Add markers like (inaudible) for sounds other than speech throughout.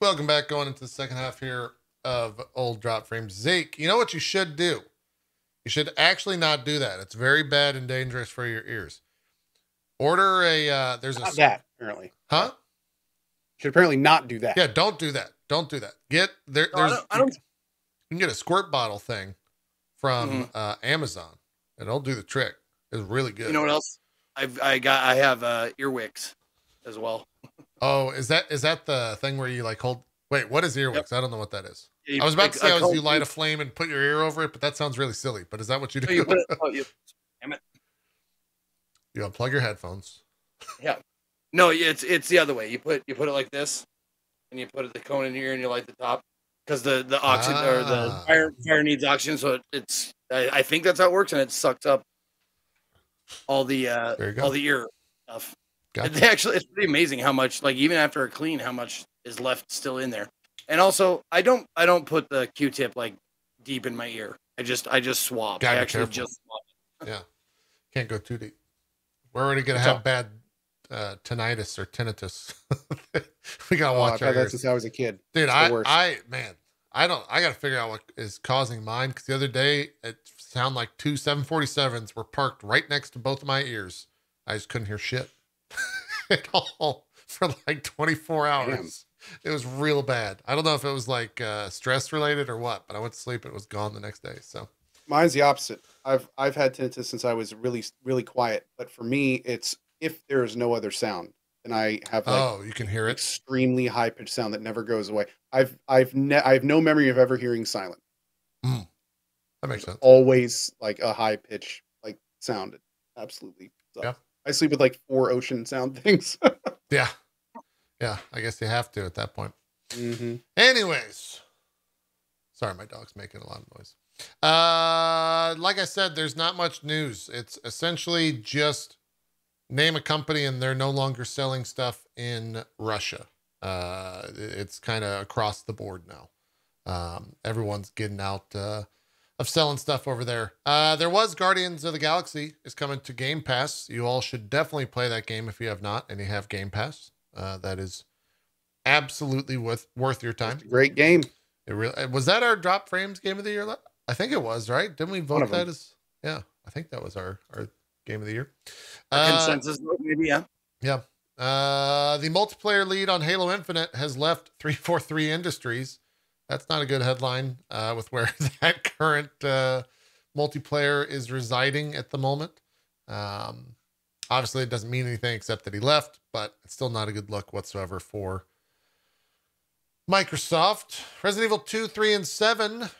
Welcome back. Going into the second half here of old drop frames. Zeke, you know what you should do? You should actually not do that. It's very bad and dangerous for your ears. Order a uh there's a Not that apparently. huh? Should apparently not do that. Yeah, don't do that. Don't do that. Get there. No, I there's don't- I don't- you can get a squirt bottle thing from Mhm. uh, Amazon, and it'll do the trick. It's really good. You know what else? I've I got I have uh, earwicks as well. Oh, is that is that the thing where you like hold? Wait, what is earwicks? I don't know what that is. You I was about to say, I was you light a flame and put your ear over it, but that sounds really silly. But is that what you do? you put it- (laughs) oh, you- You unplug your headphones. Yeah, no, it's it's the other way. You put you put it like this, and you put the cone in here, and you light the top because the the oxygen or the Ah. fire fire needs oxygen. So it, it's I, I think that's how it works, and it sucks up all the uh There you go. all the ear stuff. Gotcha. It's actually it's pretty amazing how much like even after a clean, how much is left still in there. And also, I don't I don't put the Q-tip like deep in my ear. I just I just swab. Gotta I actually careful. just swab. (laughs) Yeah, can't go too deep. We're already gonna What's have up? bad uh, tinnitus or tinnitus. (laughs) we gotta Oh, watch I've our had that ears. since I was a kid. Dude, It's I, worst. I, man, I don't, I got to figure out what is causing mine. Cause the other day it sounded like two 747s were parked right next to both of my ears. I just couldn't hear shit (laughs) at all for like 24 hours. It was real bad. I don't know if it was like uh, stress related or what, but I went to sleep it was gone the next day. So, Mine's the opposite. I've I've had tinnitus since I was really really quiet, but for me, it's if there is no other sound, then I have like oh, you can hear it. extremely high pitched sound that never goes away. I've I've ne- I have no memory of ever hearing silent. That makes sense. Always like a high pitch like sound. It absolutely. Sucks. Yeah. I sleep with like four ocean sound (laughs) things. Yeah. Yeah. I guess you have to at that point. mm-hmm. Anyways, sorry, my dog's making a lot of noise. Uh, like I said, there's not much news. It's essentially just name a company and they're no longer selling stuff in Russia. Uh, it's kind of across the board now. Um, everyone's getting out uh, of selling stuff over there. Uh, there was Guardians of the Galaxy is coming to Game Pass. You all should definitely play that game if you have not and you have Game Pass. Uh, that is absolutely worth worth your time. Great game. It really was that our drop frames game of the year. I think it was right. Didn't we vote of them. that as? Yeah, I think that was our our game of the year. A Uh, consensus vote, maybe yeah. yeah. Uh, the multiplayer lead on Halo Infinite has left 343 Industries. That's not a good headline uh, with where (laughs) that current uh, multiplayer is residing at the moment. Um, obviously, it doesn't mean anything except that he left, but it's still not a good look whatsoever for Microsoft. Resident Evil 2, 3, and 7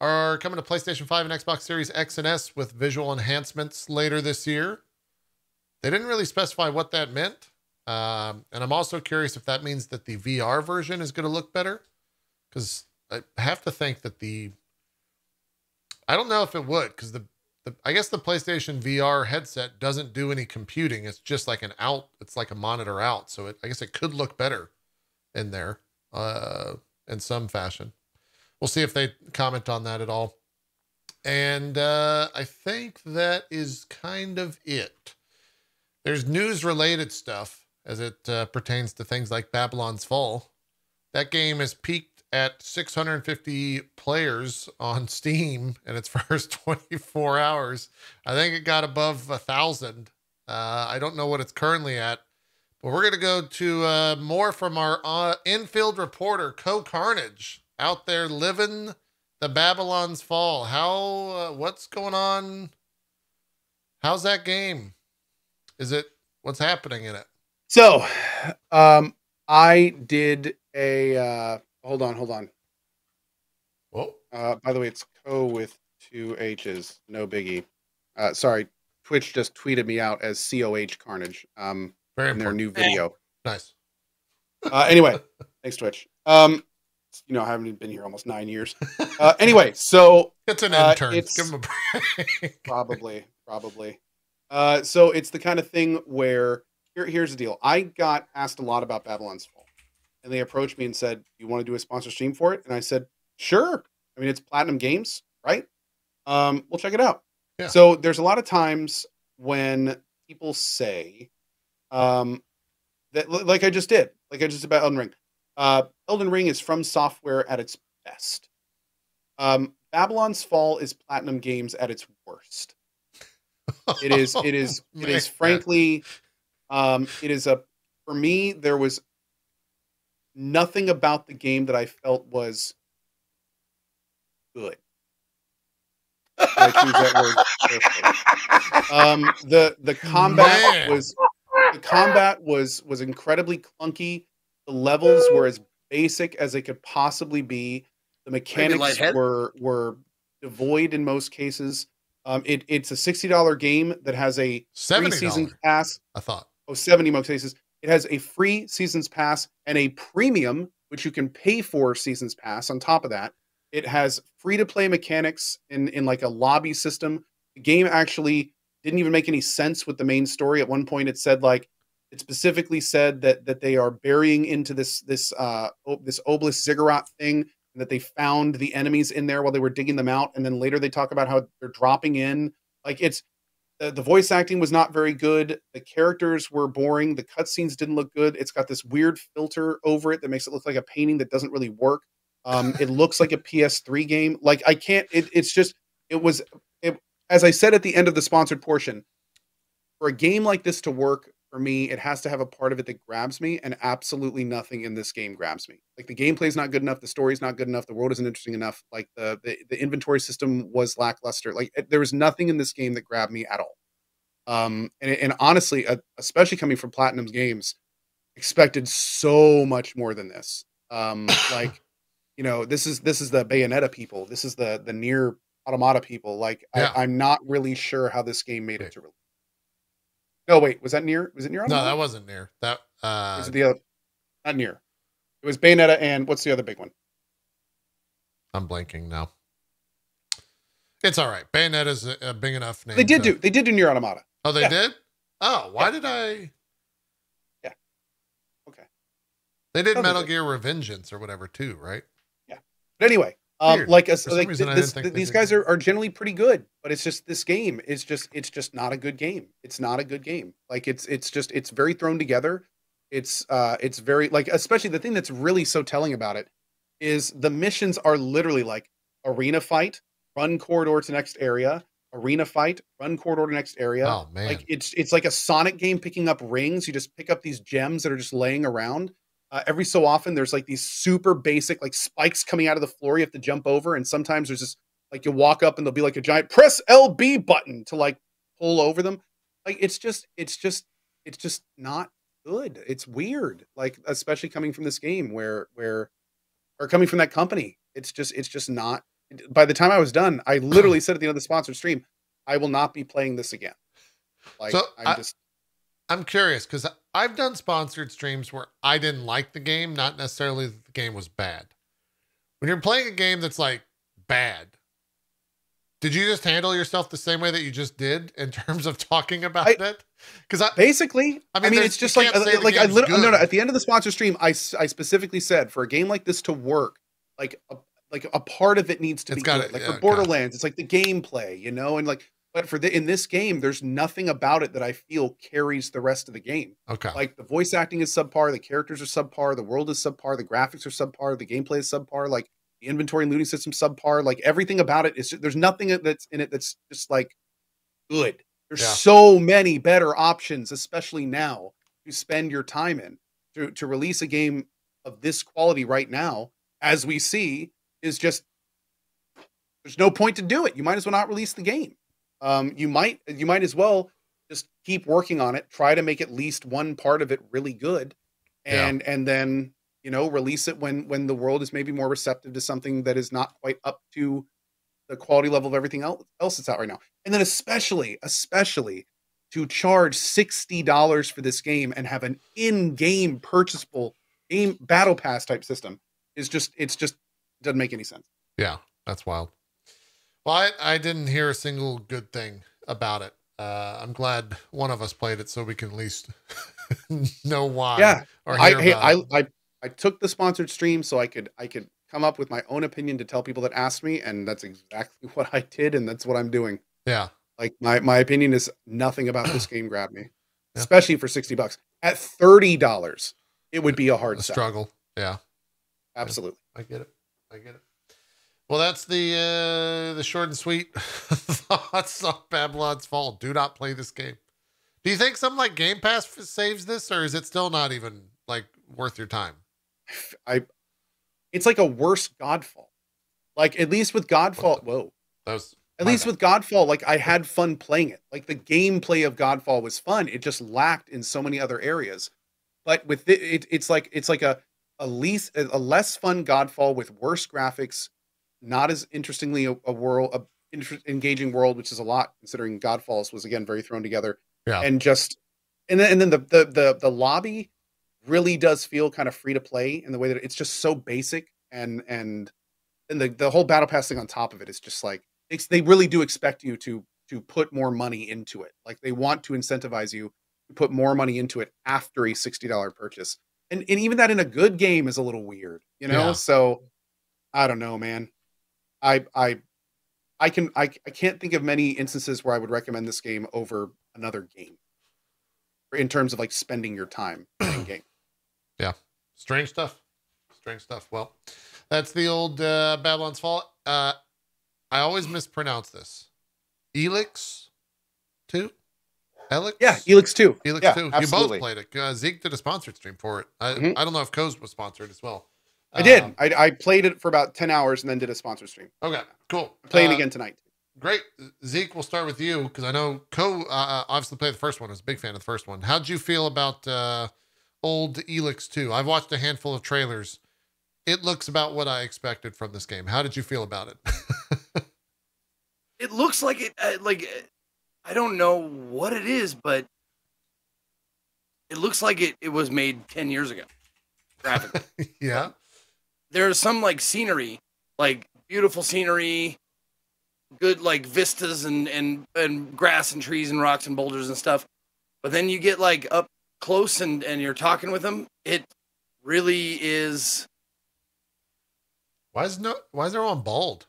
are coming to PlayStation 5 and Xbox Series X and S with visual enhancements later this year. They didn't really specify what that meant. Um, and I'm also curious if that means that the VR version is going to look better. Because I have to think that the. I don't know if it would, because the, the. I guess the PlayStation VR headset doesn't do any computing. It's just like an out. It's like a monitor out. So it, I guess it could look better in there uh, in some fashion. We'll see if they comment on that at all. And uh, I think that is kind of it. There's news related stuff as it uh, pertains to things like Babylon's Fall. That game has peaked at 650 players on Steam in its (laughs) first 24 hours. I think it got above a thousand. Uh, I don't know what it's currently at, but we're going to go to uh, more from our uh, infield reporter, Cohh Carnage, out there living the Babylon's Fall. How, uh, what's going on? How's that game? Is it, what's happening in it? So, um, I did a. Uh, hold on, hold on. Whoa. Uh, by the way, it's Cohh with two H's. No biggie. Uh, sorry, Twitch just tweeted me out as COH Carnage. Um, Very in their new video. Nice. Uh, anyway, (laughs) thanks Twitch. Um, you know, I haven't been here almost nine years. Uh, anyway, so It's an Uh, intern. it's- Give him a break. (laughs) probably, probably. Uh, so it's the kind of thing where here, here's the deal. I got asked a lot about Babylon's Fall, and they approached me and said, "You want to do a sponsor stream for it?" And I said, "Sure." I mean, it's Platinum Games, right? Um, we'll check it out. Yeah. So there's a lot of times when people say, um, that like I just did, like I just about Elden Ring. Uh, Elden Ring is FromSoftware at its best. Um, Babylon's Fall is Platinum Games at its worst. It is. (laughs) It is. It is frankly. Um, it is a. For me, there was nothing about the game that I felt was good. I choose that word. Um, the the combat Man. was the combat was was incredibly clunky. The levels were as basic as they could possibly be. The mechanics were were devoid in most cases. Um, it, it's a sixty dollar game that has a Seventy season pass. I thought. Oh, 70 most cases. It has a free seasons pass and a premium, which you can pay for seasons pass on top of that. It has free to play mechanics in, in like a lobby system. The game actually didn't even make any sense with the main story. At one point, it said like it specifically said that that they are burying into this this uh this obelisk ziggurat thing and that they found the enemies in there while they were digging them out and then later they talk about how they're dropping in like it's the, voice acting was not very good. The characters were boring. The cutscenes didn't look good. It's got this weird filter over it that makes it look like a painting that doesn't really work. Um it looks like a ps3 game. Like i can't it, it's just it was it, as i said at the end of the sponsored portion for a game like this to work for me it has to have a part of it that grabs me and absolutely nothing in this game grabs me. Like the gameplay is not good enough the story's not good enough the world isn't interesting enough like the the, the inventory system was lackluster like it- there was nothing in this game that grabbed me at all. Um and, and honestly uh, especially coming from platinum's games expected so much more than this. Um (laughs) like you know this is this is the bayonetta people this is the the NieR Automata people like Yeah. I, i'm not really sure how this game made it to release no wait was that near was it near No, that wasn't near. That uh Was it the other? Not near. It was Bayonetta and what's the other big one? I'm blanking now. It's all right. Bayonetta's a, a big enough name. They did to- do. They did do NieR Automata. Oh, they yeah. did? Oh, why Yeah. did I Yeah. Okay. They did Metal. Gear Revengeance or whatever too, right? Yeah. But anyway, um, like some like reason, this, didn't think they these guys are, are generally pretty good, but it's just this game is just it's just not a good game. It's not a good game. Like it's it's just it's very thrown together. It's uh it's very like especially the thing that's really so telling about it is the missions are literally like arena fight, run corridor to next area, arena fight, run corridor to next area. Oh man. Like it's it's like a Sonic game picking up rings. You just pick up these gems that are just laying around. Uh, every so often, there's like these super basic like spikes coming out of the floor. You have to jump over, and sometimes there's this like you walk up and there'll be like a giant press LB button to like pull over them. Like it's just it's just it's just not good. It's weird. Like especially coming from this game where where or coming from that company. It's just it's just not. By the time I was done, I literally (clears throat) said at the end of the sponsored stream, I will not be playing this again. Like So, I'm I- just I'm curious because I've done sponsored streams where I didn't like the game, not necessarily that the game was bad. When you're playing a game that's like bad, did you just handle yourself the same way that you just did in (laughs) terms of talking about I- it? Because I, basically. I I mean, mean, it's just like say uh, the like I literally no no at the end of the sponsor stream, I I specifically said for a game like this to work, like a like a part of it needs to It's be gotta- good. Like yeah, for. Borderlands, it's like the gameplay, you know, and like but for the in this game, there's nothing about it that I feel carries the rest of the game. okay, Like the voice acting is subpar, the characters are subpar, the world is subpar, the graphics are subpar, the gameplay is subpar, like the inventory and looting system subpar, like everything about it is there's nothing that's in it that's just like good. There's Yeah. so many better options, especially now, to spend your time in. To to release a game of this quality right now, as we see, is just there's no point to do it. You might as well not release the game. Um, you might you might as well just keep working on it. Try to make at least one part of it really good, Yeah. and and then you know release it when when the world is maybe more receptive to something that is not quite up to the quality level of everything else else that's out right now. And then especially especially to charge sixty dollars for this game and have an in-game purchasable game battle pass type system is just it's just doesn't make any sense. yeah, that's wild. Well, I, I didn't hear a single good thing about it. Uh, I'm glad one of us played it so we can at least (laughs) know why. Yeah, or I hey, I. I I took the sponsored stream so I could I could come up with my own opinion to tell people that asked me, and that's exactly (laughs) what I did, and that's what I'm doing. yeah, Like my my opinion is nothing about this (clears throat) game grabbed me, Yeah. especially for sixty bucks. At thirty dollars, it would be a hard a struggle. Yeah, Absolutely. I get it. I get it. Well, that's the uh the short and sweet (laughs) thoughts on Babylon's Fall. Do not play this game. Do you think something like Game Pass f- saves this, or is it still not even like worth your time? I it's like a worse Godfall. Like at least with Godfall, whoa. That was At least bad. with Godfall, like I had fun playing it. Like the gameplay of Godfall was fun. It just lacked in so many other areas. But with it, it it's like it's like a a least a less fun Godfall with worse graphics, not as interestingly a, a world, a inter- engaging world, which is a lot considering Godfalls was again very thrown together. Yeah. And just and then and then the the the, the lobby really does feel kind of free to play in the way that it's just so basic and and and the the whole battle pass thing on top of it is just like it's, they really do expect you to to put more money into it. Like they want to incentivize you to put more money into it after a sixty dollar purchase, and and even that in a good game is a little weird, you know. Yeah. So I don't know, man. I I I can I I can't think of many instances where I would recommend this game over another game in terms of like spending your time playing (clears throat) game. Yeah, strange stuff. Strange stuff. Well, that's the old uh, Babylon's Fall. Uh, I always mispronounce this. ELEX, two, ELEX. Yeah, ELEX two. ELEX yeah, too. You both played it. Uh, Zeke did a sponsored stream for it. I, Mhm. I don't know if Coz was sponsored as well. I did. Um, I, I played it for about ten hours and then did a sponsor stream. okay, cool. Playing Uh, again tonight. Great, Zeke. We'll start with you because I know Cohh. Uh, obviously played the first one. I was a big fan of the first one. How'd you feel about uh, old ELEX two? I've watched a handful of trailers. It looks about what I expected from this game. How did you feel about it? (laughs) It looks like it. Uh, like I don't know what it is, but it looks like it. It was made ten years ago. Graphically, (laughs) yeah. There's some like scenery, like beautiful scenery, good like vistas and and and grass and trees and rocks and boulders and stuff. But then you get like up close and and you're talking with them. It really is. Why is no? Why is everyone bald?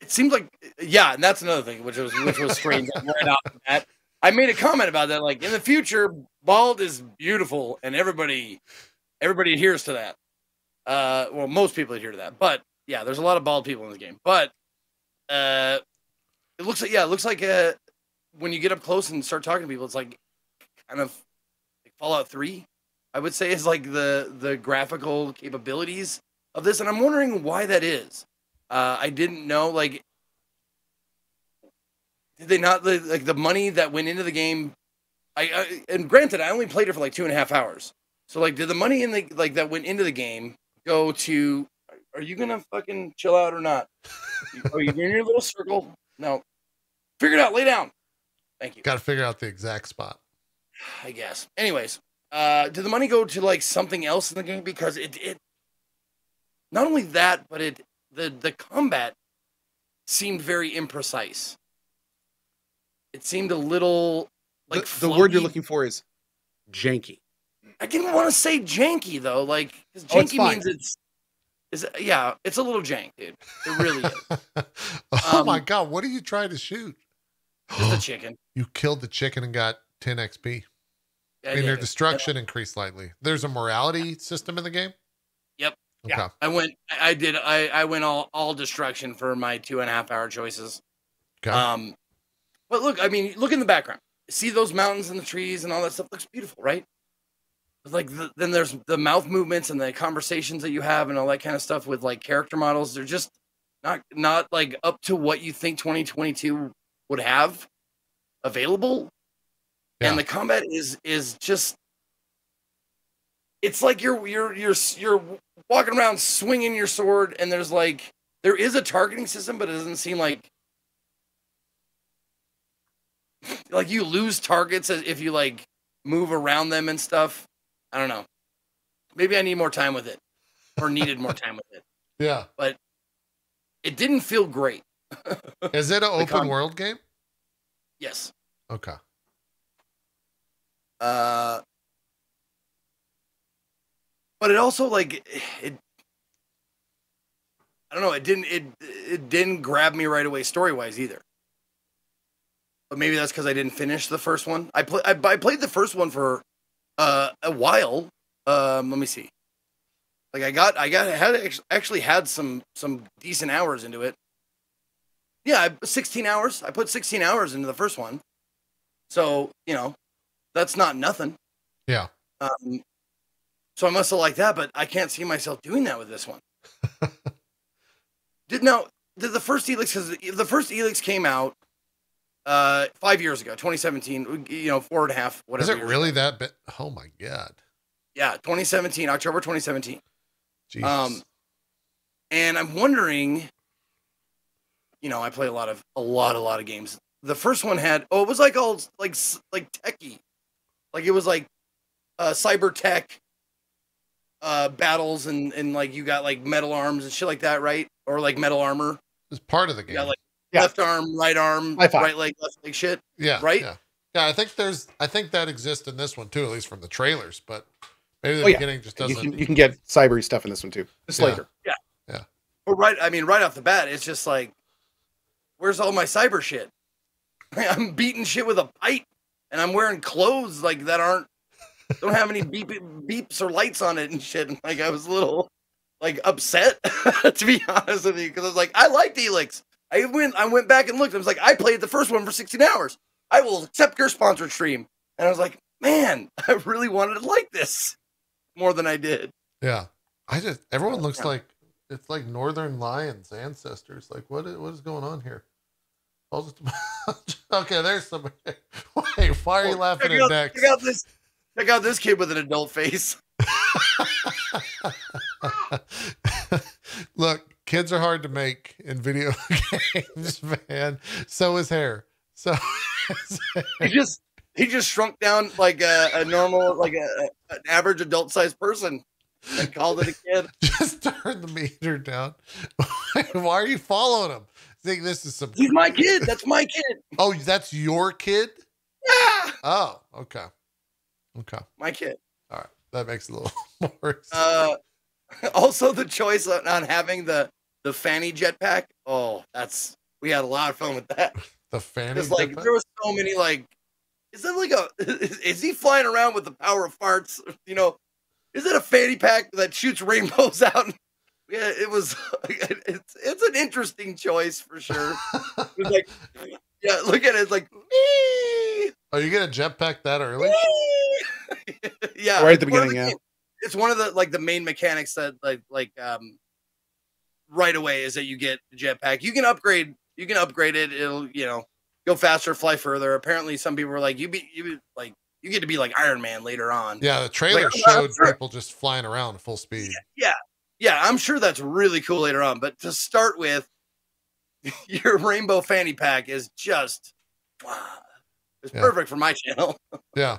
it seems like yeah, and that's another thing, which was which was strange (laughs) right off the bat. I made a comment about that, like in the future, bald is beautiful, and everybody everybody adheres to that. Uh, well, most people adhere to that, but yeah, there's a lot of bald people in the game. But uh, it looks like yeah, it looks like uh, when you get up close and start talking to people, it's like kind of like Fallout Three. I would say is like the the graphical capabilities of this, and I'm wondering why that is. Uh, I didn't know like did they not like the money that went into the game? I, I and granted, I only played it for like two and a half hours. So like, did the money in the like that went into the game go to? Are you gonna fucking chill out or not? Are you in your little circle? No, figure it out. Lay down. Thank you. Got to figure out the exact spot. I guess. Anyways, uh, did the money go to like something else in the game? Because it, it not only that, but it the the combat seemed very imprecise. It seemed a little like the, the word you're looking for is janky. I didn't want to say janky though, like Oh, it's janky fine. means it's is yeah, it's a little jank, dude. It really is. (laughs) oh my Um, god, what are you trying to shoot? Just a chicken. (gasps) you killed the chicken and got 10 XP. Mean, their destruction increased slightly. There's a morality system in the game. Yep. Okay. Yeah. I went. I I did. I I went all all destruction for my two and a half hour choices. Okay. Um, but look, I mean, look in the background. See those mountains and the trees and all that stuff. Looks beautiful, right? Like the, then there's the mouth movements and the conversations that you have and all that kind of stuff with like character models. They're just not not like up to what you think 2022 would have available. Yeah. And the combat is is just. It's like you're you're you're you're walking around swinging your sword, and there's like there is a targeting system, but it doesn't seem like (laughs) like you lose targets if you like move around them and stuff. I don't know. Maybe I need more time with it, or needed more time with it. (laughs) yeah. But it didn't feel great. (laughs) Is it an open com- world game? Yes. Okay. Uh, but it also like it. I don't know. It didn't. It it didn't grab me right away story wise either. But maybe that's because I didn't finish the first one. I play. I, I played the first one for uh, a while. Um, let me see. Like I got, I got, I had actually had some some decent hours into it. Yeah, I, 16 hours. I put 16 hours into the first one, so you know, that's not nothing. Yeah. Um, so I must have liked that, but I can't see myself doing that with this one. (laughs) Did no did the first ELEX because the first ELEX came out uh five years ago, 2017. You know, four and a half, whatever. Is it really ago. that bit? Oh my god. Yeah, 2017, October 2017. Jesus. Um, and I'm wondering, you know, I play a lot of a lot, a lot of games. The first one had oh, it was like all like like techie, like it was like uh, cyber tech uh, battles and and like you got like metal arms and shit like that, right? Or like metal armor. it's part of the game. got like Yeah. left arm, right arm, High five. right leg, left leg, shit. yeah. right? Yeah. Yeah. I think there's. I think that exists in this one too, at least from the trailers. But maybe the Oh, yeah. beginning just You doesn't. can you can get cybery stuff in this one too. Just Yeah. later. But right, I mean, right off the bat, it's just like, where's all my cyber shit? (laughs) I'm beating shit with a pipe, and I'm wearing clothes like that aren't don't have any beep beeps or lights on it and shit. And like I was a little like upset (laughs) to be honest with you because I was like, I liked ELEX. I went, I went back and looked. I was like, I played the first one for 16 hours. I will accept your sponsored stream. And I was like, man, (laughs) I really wanted to like this more than I did. yeah. I just. Everyone looks Yeah. like it's like Northernlion's ancestors. Like what? is- What is going on here? I'll just- (laughs) okay, there's some. (laughs) Wait, why are you Oh, laughing check at out, Dex? check out this. Check out this kid with an adult face. Look, kids are hard to make in video (laughs) games, man. So is hair. So is He just he just shrunk down like a, a normal, like a, an average adult sized person and called it a kid. (laughs) just turn the meter down. (laughs) Why are you following him? Think this is some. He's my kid. That's my kid. Oh, that's your kid. Yeah, Oh, okay, okay, my kid. all right. That makes a little more. sense. Uh, also, the choice on, on having the the fanny jetpack. Oh, that's we had a lot of fun with that. (laughs) the fanny. Because like jetpack? there was so many like, is that like a is, (laughs) is he flying around with the power of farts? You know, is it a fanny pack that shoots rainbows (laughs) out? Yeah, it was. It's it's an interesting choice for sure. It was like, yeah, look at it. It's like, "Wee, oh, you get a jetpack that early? yeah, Right at the it's one beginning, yeah. game- It's one of the like the main mechanics that like like um right away is that you get the jetpack. You can upgrade. You can upgrade it. It'll you know go faster, fly further. Apparently, some people were like, you be you be, like you get to be like Iron Man later on. Yeah, the trailer Like, showed sure. people just flying around at full speed. yeah, Yeah. I'm sure that's really cool later on. But to start with, (laughs) your rainbow fanny pack is just wow. It's Yeah. perfect for my (laughs) channel. Yeah,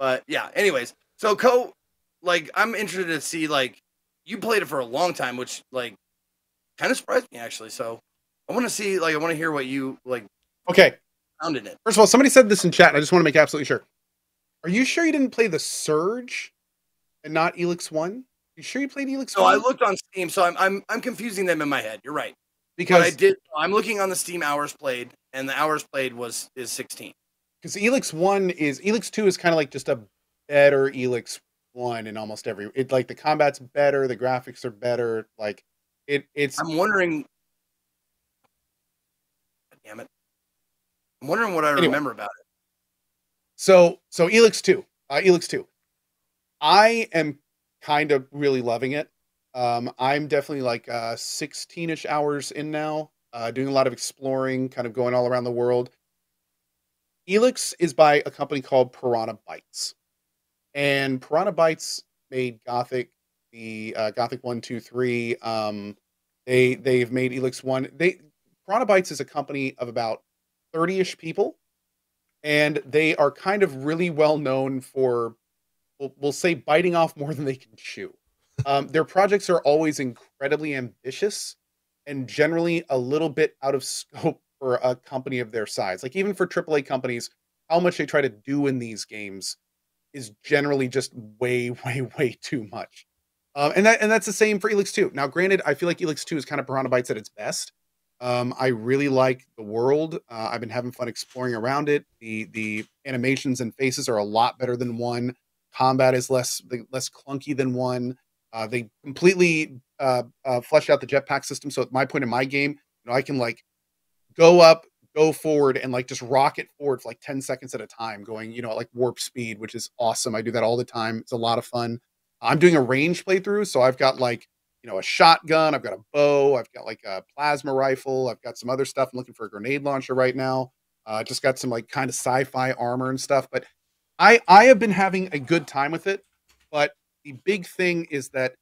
But yeah, anyways, so Cohh, like, I'm interested to see like you played it for a long time, which like kind of surprised me actually. So I want to see, like, I want to hear what you like Okay. found in it. First of all, somebody said this in chat, and I just want to make absolutely sure. Are you sure you didn't play the Surge and not ELEX One? You sure you played ELEX So I looked on Steam, so I'm I'm I'm confusing them in my head. You're right. But because I did. I'm looking on the Steam hours played, and the hours played was is 16. because ELEX One is ELEX Two is kind of like just a better ELEX One in almost every. It like the combat's better, the graphics are better. Like it, it's I'm wondering. Damn it! I'm wondering what I Anyway. remember about it. So so ELEX two, uh, ELEX two. I am kind of really loving it. Um, I'm definitely like uh, 16ish hours in now, uh, doing a lot of exploring, kind of going all around the world. ELEX is by a company called Piranha Bytes, and Piranha Bytes made Gothic, the uh, Gothic one, two, three. Um, they they've made ELEX one. They Piranha Bytes is a company of about 30ish people and they are kind of really well known for we'll, we'll say biting off more than they can chew um, their projects are always incredibly ambitious and generally a little bit out of scope for a company of their size like even for aaa companies how much they try to do in these games is generally just way (laughs) way way too much um, and that and that's the same for ELEX 2 now granted i feel like ELEX 2 is kind of piranha bytes at its best um, I really like the world. Uh, I've been having fun exploring around it. The the animations and faces are a lot better than one. Combat is less less clunky than one. Uh, they completely uh, uh, fleshed out the jetpack system. So at my point in my game, you know, I can like go up, go forward, and like just rocket forward for like 10 seconds at a time, going, you know, like warp speed, which is awesome. I do that all the time. It's a lot of fun. I'm doing a range playthrough, so I've got like you know a shotgun, I've got a bow, I've got like a plasma rifle, I've got some other stuff. I'm looking for a grenade launcher right now. Uh, just got some like kind of sci-fi armor and stuff. But I I have been having a good time with it. But the big thing is that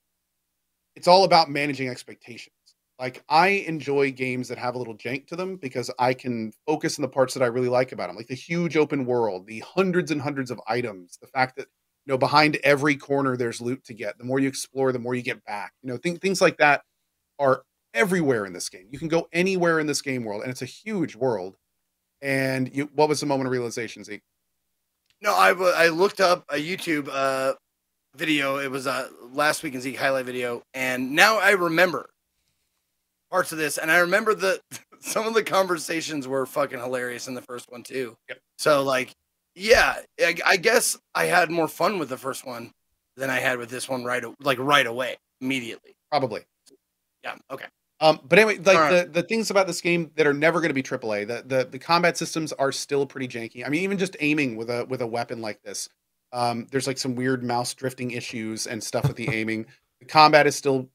it's all about managing expectations. Like I enjoy games that have a little jank to them because I can focus on the parts that I really like about them, like the huge open world, the hundreds and hundreds of items, the fact that you know behind every corner there's loot to get. The more you explore, the more you get back. You know, th- things like that are everywhere in this game. You can go anywhere in this game world, and it's a huge world. And you, what was the moment of realization, Zeke? No, I I looked up a YouTube uh, video. It was a last week in Zeke highlight video, and now I remember parts of this, and I remember that (laughs) some of the conversations were fucking hilarious in the first one too. Yep. So like, yeah, I, I guess I had more fun with the first one than I had with this one right like right away immediately. Probably. Yeah. Okay. Um, but anyway, like right. the, the things about this game that are never going to be AAA, the, the the combat systems are still pretty janky. I mean, even just aiming with a with a weapon like this, um, there's like some weird mouse drifting issues and stuff with the (laughs) aiming. The combat is still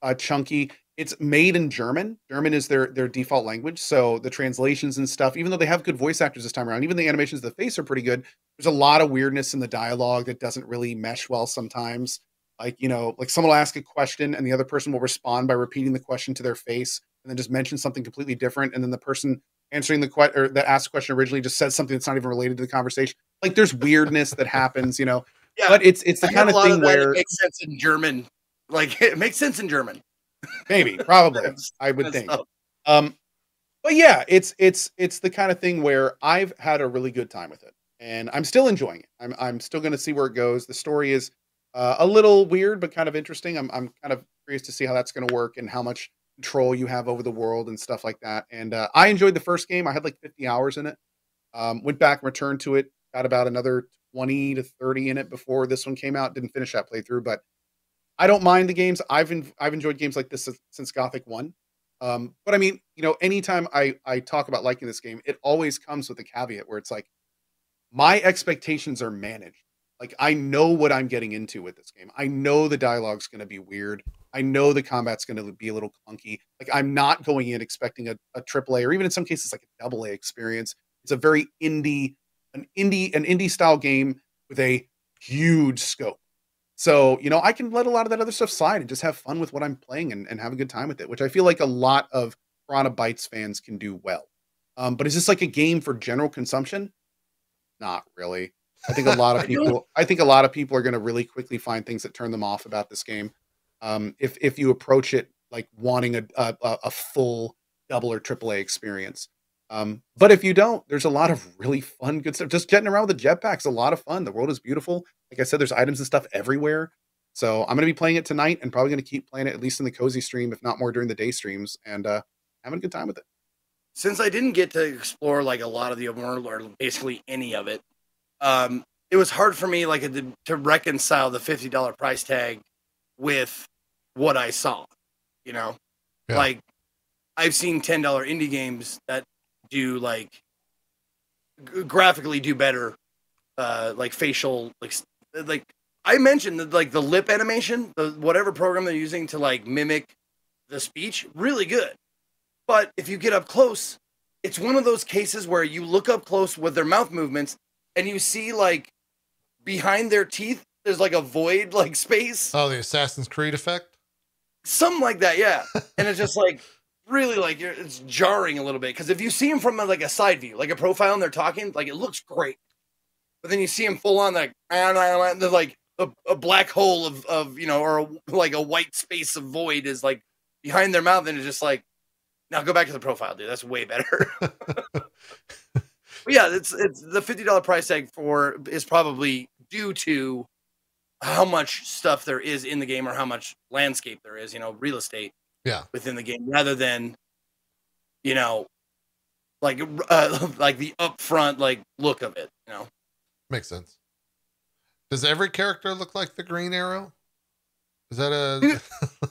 uh, chunky. It's made in German. German is their their default language, so the translations and stuff. Even though they have good voice actors this time around, even the animations of the face are pretty good. There's a lot of weirdness in the dialogue that doesn't really mesh well sometimes like you know like someone will ask a question and the other person will respond by repeating the question to their face and then just mention something completely different and then the person answering the question or that asked the question originally just says something that's not even related to the conversation like there's weirdness that happens you know Yeah, but it's it's the I kind of thing that. where (laughs) it makes sense in German. Like it makes sense in German. Maybe probably i would think. um but yeah it's it's it's the kind of thing where i've had a really good time with it and i'm still enjoying it. I'm, I'm still going to see where it goes. The story is uh, a little weird but kind of interesting. I'm, I'm kind of curious to see how that's going to work and how much control you have over the world and stuff like that. And uh, i enjoyed the first game. I had like 50 hours in it. Um, went back and returned to it got about another 20 to 30 in it before this one came out. Didn't finish that playthrough but i don't mind the games i've i've enjoyed games like this since, since gothic 1 um, but I mean, you know, anytime I I talk about liking this game, it always comes with a caveat where it's like my expectations are managed. Like I know what I'm getting into with this game. I know the dialogue's going to be weird. I know the combat's going to be a little clunky. Like I'm not going in expecting a, a AAA or even in some cases like a double A experience. It's a very indie, an indie, an indie style game with a huge scope. So, you know, I can let a lot of that other stuff slide and just have fun with what I'm playing and, and have a good time with it, which I feel like a lot of Piranha Bytes fans can do well. Um, but is this like a game for general consumption? Not really. I think a lot of (laughs) people I think a lot of people are going to really quickly find things that turn them off about this game. Um, if if you approach it like wanting a a, a- a full double or triple A experience. Um, but if you don't, there's a lot of really fun, good stuff. Just jetting around with the jetpack's a lot of fun. The world is beautiful. Like I said, there's items and stuff everywhere. So I'm gonna be playing it tonight and probably gonna keep playing it at least in the cozy stream, if not more during the day streams, and uh having a good time with it. since I didn't get to explore like a lot of the open world or basically any of it, um, it was hard for me like to, to reconcile the fifty dollar price tag with what I saw. You know, Yeah. like I've seen ten dollar indie games that do like g- graphically do better, uh, like facial like like I mentioned that like the lip animation, the whatever program they're using to like mimic the speech, really good. But if you get up close, it's one of those cases where you look up close with their mouth movements and you see like behind their teeth, there's like a void like space, Oh, the Assassin's Creed effect. something like that. Yeah. And it's just like really like it's jarring a little bit because if you see them from like a side view, like a profile and they're talking, like it looks great. But then you see them full on like, and they're like a, a black hole of, of, you know, or a, like a white space of void is like behind their mouth and it's just like, now go back to the profile, dude. That's way better. (laughs) Yeah, it's it's the fifty dollar price tag for is probably due to how much stuff there is in the game or how much landscape there is, you know, real estate Yeah. within the game, rather than you know, like uh, (laughs) like the upfront like look of it. You know, Makes sense. Does every character look like the Green Arrow? Is that a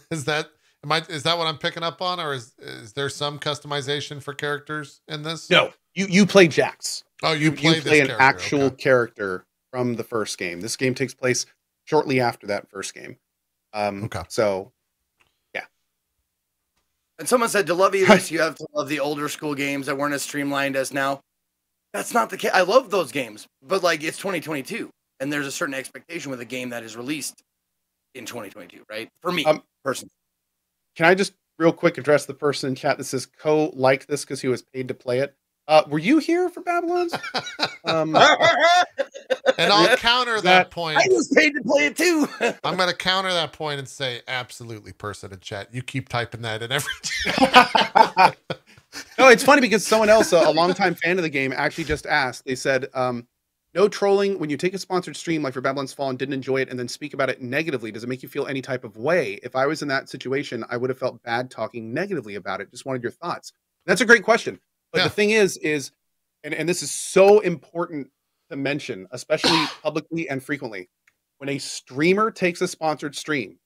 (laughs) is that am I is that what I'm picking up on, or is is there some customization for characters in this? No, you you play Jax. Oh, you You, play, you play this an character, actual okay. character from the first game. This game takes place shortly after that first game. Um, Okay. So And someone said to love (laughs) ELEX, you have to love the older school games that weren't as streamlined as now. That's not the case. I love those games, but like it's 2022, and there's a certain expectation with a game that is released in 2022, right? For me, Um, personally. can I just real quick address the person in chat that says Cohh liked this because he was paid to play it? Uh, were you here for Babylon's? (laughs) Um, and I'll counter that, that- point. I was paid to play it too. (laughs) I'm going to counter that point and say, absolutely, person in chat. You keep typing that in every. (laughs) no, it's funny because someone else, a, a longtime fan of the game, actually just asked. They said, um, "No trolling when you take a sponsored stream like for Babylon's Fall and didn't enjoy it, and then speak about it negatively. Does it make you feel any type of way? If I was in that situation, I would have felt bad talking negatively about it. Just wanted your thoughts. That's a great question. But Yeah. the thing is, is and and this is so important to mention, especially (sighs) publicly and frequently. When a streamer takes a sponsored stream,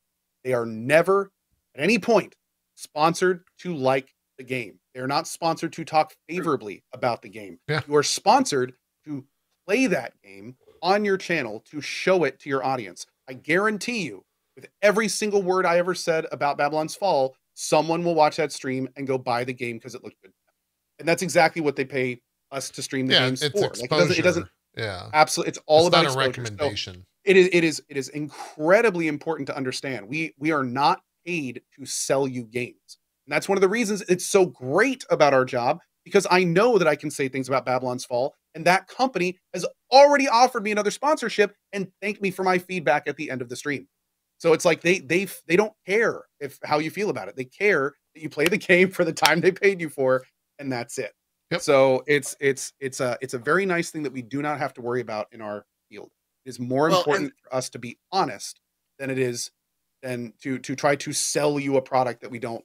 they are never at any point sponsored to like the game. They're not sponsored to talk favorably about the game. Yeah. You are sponsored to play that game on your channel to show it to your audience. I guarantee you, with every single word I ever said about Babylon's Fall, someone will watch that stream and go buy the game because it looked good. And that's exactly what they pay us to stream the yeah, games it's for. exposure. Like, it doesn't. It doesn't Yeah, absolutely. It's all it's about not a exposure. So- recommendation. it is it is it is incredibly important to understand we we are not paid to sell you games and that's one of the reasons it's so great about our job because i know that i can say things about babylon's fall and that company has already offered me another sponsorship and thanked me for my feedback at the end of the stream so it's like they they they don't care if how you feel about it they care that you play the (laughs) game for the time they paid you for and that's it Yep. so it's it's it's a it's a very nice thing that we do not have to worry about in our field it is more Well, important for us to be honest than it is than to to try to sell you a product that we don't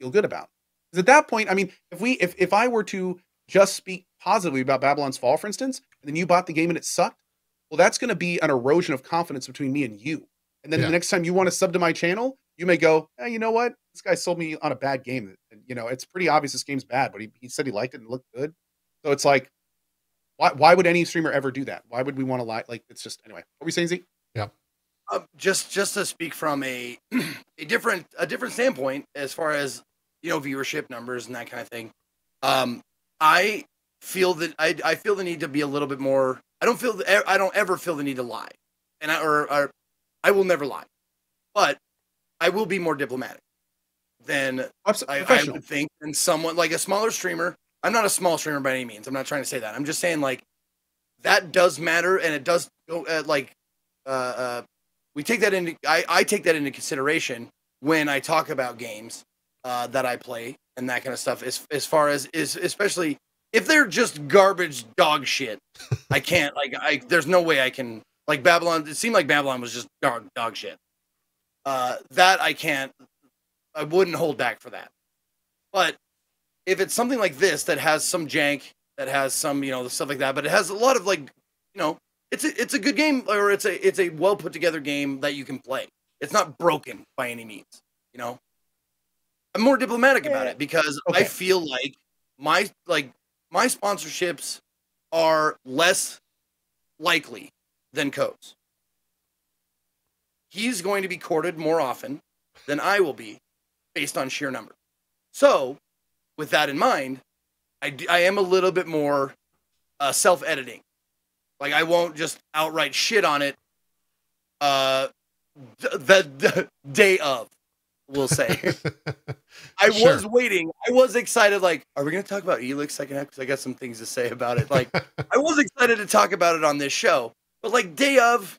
feel good about. Because at that point, I mean, if we if if I were to just speak positively about Babylon's Fall, for instance, and then you bought the game and it sucked, well, that's going to be an erosion of confidence between me and you. And then Yeah. the next time you want to sub to my channel, you may go, hey, you know what? This guy sold me on a bad game. And, you know, it's pretty obvious this game's bad, but he, he said he liked it and looked good. So it's like, why, why would any streamer ever do that? Why would we want to lie? Like, it's just, anyway. What were we saying, Z? Uh, just just to speak from a (clears throat) a different a different standpoint as far as you know viewership numbers and that kind of thing. Um, I feel that I I feel the need to be a little bit more. I don't feel the, I don't ever feel the need to lie, and I or, or I will never lie, but I will be more diplomatic than I, I would think than someone like a smaller streamer. I'm not a small streamer by any means. I'm not trying to say that. I'm just saying like that does matter, and it does go uh, like uh, uh, we take that into I, I take that into consideration when I talk about games uh, that I play and that kind of stuff. As as far as is especially if they're just garbage dog shit, I can't like I. There's no way I can like Babylon. It seemed like Babylon was just dog dog shit. Uh, that I can't. I wouldn't hold back for that. But if it's something like this that has some jank, that has some you know stuff like that, but it has a lot of like you know it's a, it's a good game or it's a it's a well put together game that you can play. It's not broken by any means, you know. I'm more diplomatic about it because I feel like my like my sponsorships are less likely than Cohh's. He's going to be courted more often than I will be based on sheer number. So, with that in mind, I am a little bit more uh, self editing. Like, I won't just outright shit on it uh, the, the day of, we'll say. (laughs) I Sure. was waiting. I was excited. Like, are we going to talk about ELEX second half? Because I got some things to say about it. Like, (laughs) I was excited to talk about it on this show, but like day of,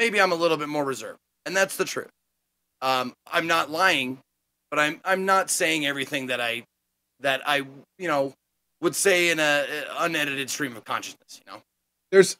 maybe I'm a little bit more reserved, and that's the truth. Um, I'm not lying, but I'm I'm not saying everything that I that I you know would say in a, a unedited stream of consciousness. You know, there's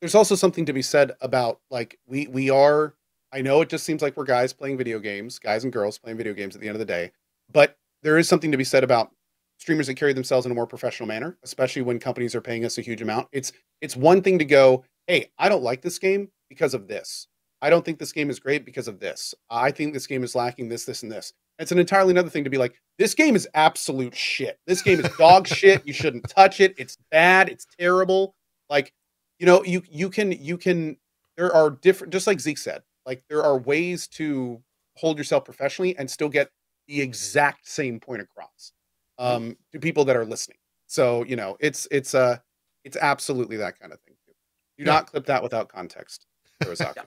there's also something to be said about like we we are I know it just seems like we're guys playing video games, guys and girls playing video games at the end of the day, but there is something to be said about streamers that carry themselves in a more professional manner, especially when companies are paying us a huge amount. It's it's one thing to go, "Hey, I don't like this game because of this." I don't think this game is great because of this. I think this game is lacking this, this, and this. It's an entirely another thing to be like, this game is absolute shit. This game is dog (laughs) shit. You shouldn't touch it. It's bad. It's terrible. Like, you know, you you can you can there are different just like Zeke said, like there are ways to hold yourself professionally and still get the exact same point across um to people that are listening. So, you know, it's it's uh it's absolutely that kind of thing too. Do Yeah. not clip that without context. Kurosaki.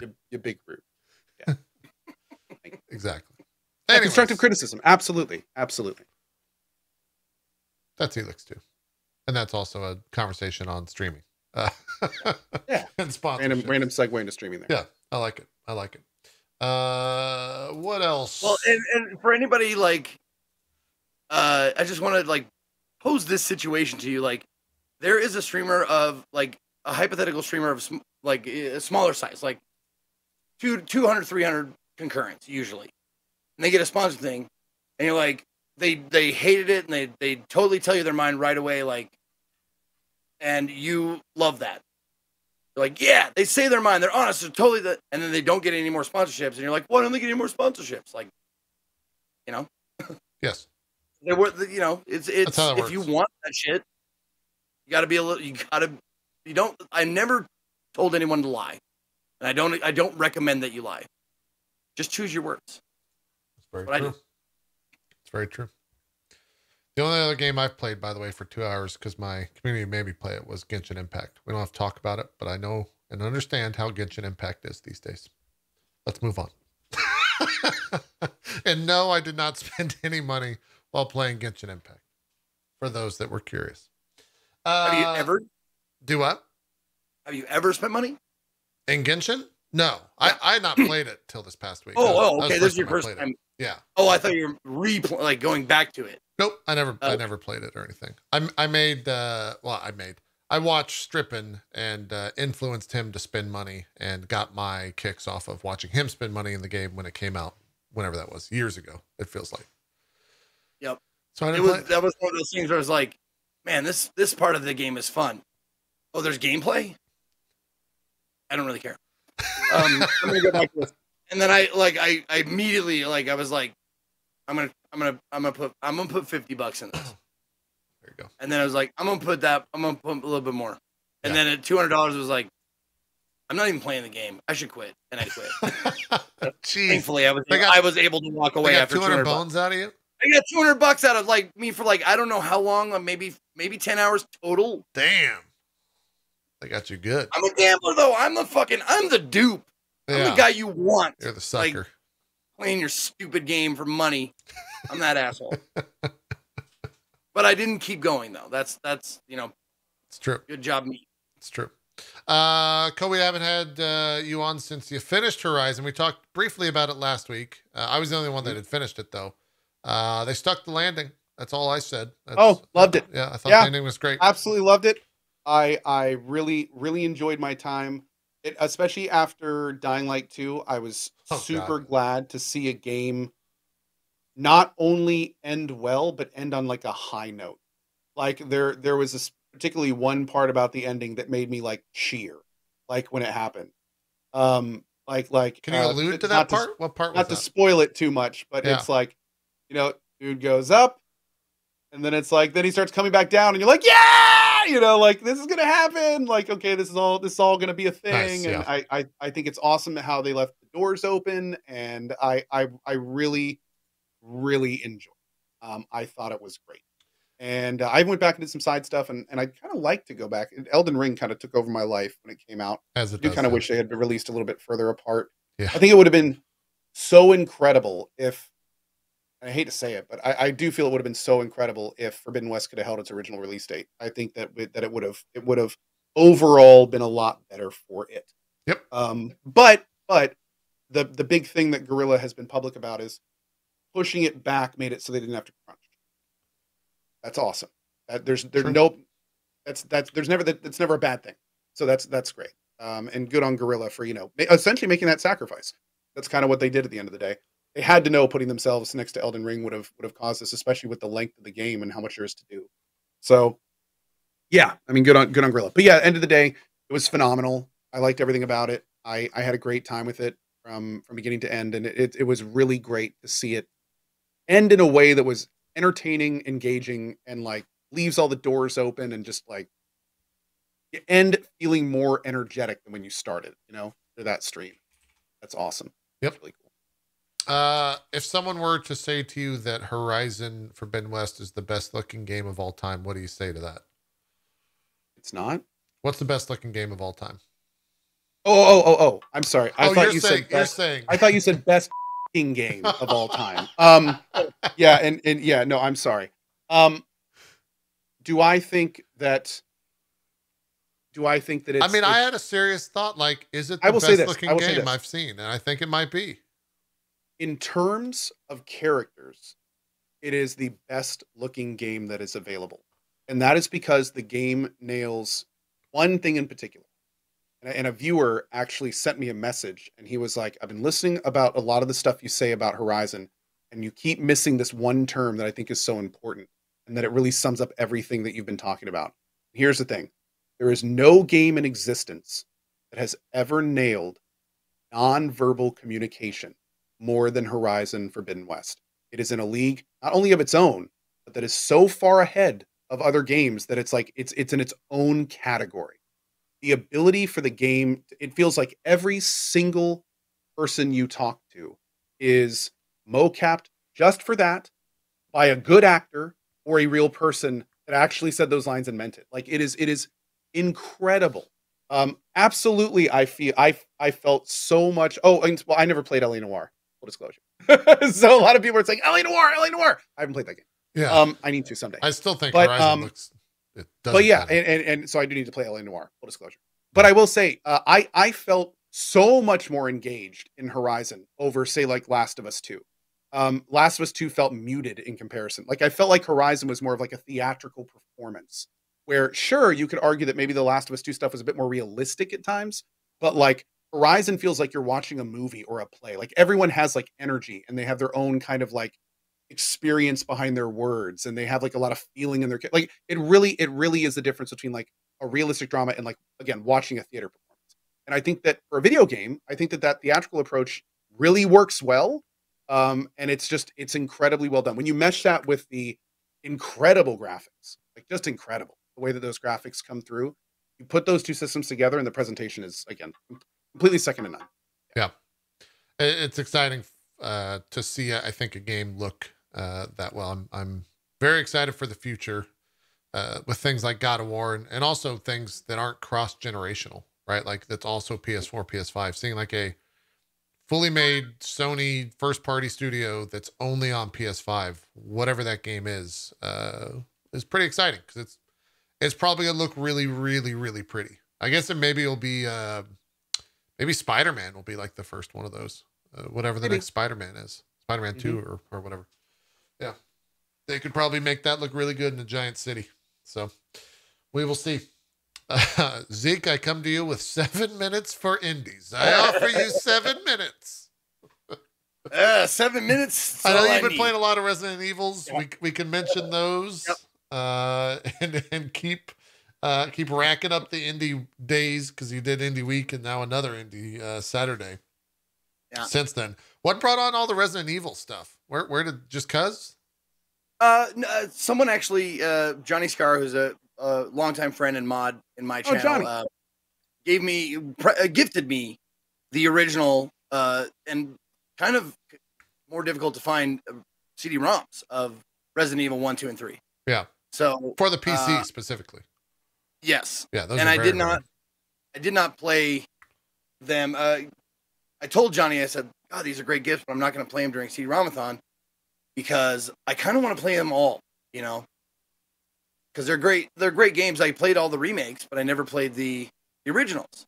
you, you big brute. (laughs) Exactly. Yeah, constructive criticism. Absolutely. Absolutely. That's ELEX 2, and that's also a conversation on streaming. Uh, (laughs) Yeah. (laughs) and sponsorships. Random random segue into streaming there. Yeah, I like it. I like it. Uh, what else? Well, and, and for anybody like, uh, I just want to like pose this situation to you. Like, there is a streamer of like a hypothetical streamer of sm- like eh, a smaller size, like two, 200, 300 concurrents usually, and they get a sponsor thing, and you're like, they they hated it, and they they totally tell you their mind right away, like, and you love that. They're like, yeah, they say their mind. They're honest. They're totally the, and then they don't get any more sponsorships, and you're like, why don't they get any more sponsorships? Like, you know, (laughs) yes, they were, you know, it's it's if you want that shit, you got to be a little. You got to. You don't. I never told anyone to lie, and I don't. I don't recommend that you lie. Just choose your words. it's very What true. It's very true. The only other game I've played, by the way, for two hours because my community made me play it was Genshin Impact. We don't have to talk about it, but I know and understand how Genshin Impact is these days. Let's move on. (laughs) and no, I did not (laughs) spend any money while playing Genshin Impact. For those that were curious, uh, Have you ever? do what Have you ever spent money? in Genshin? No, I I had not played it till this past week. That was- Oh, oh, okay. This is your I first time. Yeah. Oh, I thought you were repl- like going back to it. Nope, I never, I never played it or anything. I, I made, uh, well, I made, I watched Strippin and uh, influenced him to spend money and got my kicks off of watching him spend money in the game when it came out, whenever that was, years ago. It feels like. Yep. So I It was play. that was one of those things where I was like, man, this this part of the game is fun. Oh, there's gameplay. I don't really care. Um, (laughs) I'm gonna go back to this. And then I like I, I immediately like I was like, I'm gonna I'm gonna I'm gonna put I'm gonna put fifty bucks in this. There you go. And then I was like, I'm gonna put that I'm gonna put a little bit more. And Yeah. then at two hundred dollars was like, I'm not even playing the game. I should quit. And I quit. (laughs) Thankfully, I was They got- I was able to walk I away got after 200 200 bucks. bones out of you? I got 200 bucks out of like me for like I don't know how long, maybe maybe 10 hours total. Damn. They got you good. I'm a gambler though. I'm the fucking I'm the dupe. I'm the guy you want You're the sucker. playing your stupid game for money. (laughs) I'm that asshole. But I didn't keep going though. That's that's you know it's true. good job me. It's true. Uh, Kobe, I haven't had uh, you on since you finished Horizon. We talked briefly about it last week. Uh, I was the only one that had finished it, though. Uh, they stuck the landing. That's all I said. That's, Oh, loved it. Yeah, I thought Yeah. the ending was great. Absolutely loved it. I I really really enjoyed my time. It, especially after Dying Light 2, I was Oh, super God. glad to see a game not only end well but end on like a high note. Like there there was this particularly one part about the ending that made me like cheer like when it happened. Um like like Can you uh, allude to that part? what part was not to spoil it too much, but Yeah. it's like, you know, dude goes up, and then it's like, then he starts coming back down, and you're like, yeah, you know, like this is gonna happen. Like, okay, this is all this is all gonna be a thing, Nice, and yeah. I, I I think it's awesome how they left the doors open, and I I I really really enjoyed. It. Um, I thought it was great. And uh, I went back and did some side stuff, and, and I kind of like to go back. Elden Ring kind of took over my life when it came out. As I it do kind of wish they had been released a little bit further apart. Yeah. I think it would have been so incredible if I hate to say it, but I, I do feel it would have been so incredible if Forbidden West could have held its original release date. I think that it- that it would have it would have overall been a lot better for it. Yep. Um, but but the the big thing that Guerrilla has been public about is pushing it back made it so they didn't have to crunch. That's awesome. That there's there's True. no that's that's there's never that that's never a bad thing. So that's that's great. Um, and good on Guerrilla for you know essentially making that sacrifice. That's kind of what they did at the end of the day. They had to know putting themselves next to Elden Ring would have would have caused this, especially with the length of the game and how much there is to do. So, yeah, I mean, good on good on Guerrilla. But yeah, end of the day, it was phenomenal. I liked everything about it. I I had a great time with it from from beginning to end, and it it was really great to see it end in a way that was entertaining, engaging, and like leaves all the doors open and just like you end feeling more energetic than when you started. You know, to that stream. That's awesome. Yep. Really cool. Uh, if someone were to say to you that Horizon Forbidden West is the best looking game of all time, what do you say to that? It's not. What's the best looking game of all time? Oh oh oh oh! I'm sorry. I oh, thought you saying said you're best. saying I thought you said best game of all time. (laughs) Um, yeah, and and yeah, no, I'm sorry. Um, do I think that? Do I think that it's? I mean, I had a serious thought. Like, is it the I will best say this, looking game. I've seen? And I think it might be. In terms of characters, it is the best looking game that is available, and that is because the game nails one thing in particular. And a- viewer actually sent me a message, and he was like, "I've been listening about a lot of the stuff you say about Horizon, and you keep missing this one term that I think is so important, and that it really sums up everything that you've been talking about." Here's the thing: there is no game in existence that has ever nailed non-verbal communication more than Horizon Forbidden West. It is in a league not only of its own, but that is so far ahead of other games that it's like it's it's in its own category. The ability for the game, it feels like every single person you talk to is mocapped just for that by a good actor or a real person that actually said those lines and meant it. Like it is it is incredible. Um absolutely I feel I I felt so much oh and well I never played L.A. Noire full disclosure. (laughs) so a lot of people are saying L.A. Noire, L.A. Noire. I haven't played that game. Yeah. Um, I need to someday. I still think but, Horizon um, looks. It does but yeah, and, and and so I do need to play L.A. Noire. Full disclosure. But I will say, uh, I I felt so much more engaged in Horizon over say like Last of Us Two. Um, Last of Us Two felt muted in comparison. Like I felt like Horizon was more of like a theatrical performance. Where sure you could argue that maybe the Last of Us Two stuff was a bit more realistic at times, but like Horizon feels like you're watching a movie or a play. Like everyone has like energy and they have their own kind of like experience behind their words and they have like a lot of feeling in their like it really it really is the difference between like a realistic drama and like again watching a theater performance and i think that for a video game i think that that theatrical approach really works well um and it's just it's incredibly well done when you mesh that with the incredible graphics like just incredible the way that those graphics come through you put those two systems together and the presentation is again completely second to none Yeah, it's exciting uh, to see. I think a game look uh, that well. I'm I'm very excited for the future uh, with things like God of War and, and also things that aren't cross generational, right? Like that's also PS4, PS5. Seeing like a fully made Sony first party studio that's only on PS5, whatever that game is, uh, is pretty exciting because it's it's probably gonna look really, really, really pretty. I guess it maybe it'll be uh, maybe Spider Man will be like the first one of those, uh, whatever the Maybe. next Spider Man is, Spider Man Two or or whatever. Yeah, they could probably make that look really good in a giant city. So we will see. Uh, (laughs) Zeke, I come to you with seven minutes for indies. I offer you seven minutes. (laughs) Uh, seven minutes. I know you've been need. playing a lot of Resident Evils. Yeah. We we can mention those, Yep. uh, (laughs) and and keep uh, keep racking up the indie days because you did indie week and now another indie uh, Saturday. Yeah. Since then, what brought on all the Resident Evil stuff? Where where did just cuz? Uh, n- uh, someone actually, uh, Johnny Scar, who's a, a longtime friend and mod in my Oh, channel, Johnny. uh, gave me, pre- uh, gifted me the original, uh, and kind of more difficult to find uh, CD-ROMs of Resident Evil One, Two, and Three. Yeah. So For the PC Uh, specifically. Yes, Yeah, those and I did rare. not, I did not play them. Uh, I told Johnny, I said, "God, these are great gifts, but I'm not going to play them during CD-ROMathon because I kind of want to play them all." You know, because they're great. They're great games. I played all the remakes, but I never played the, the originals.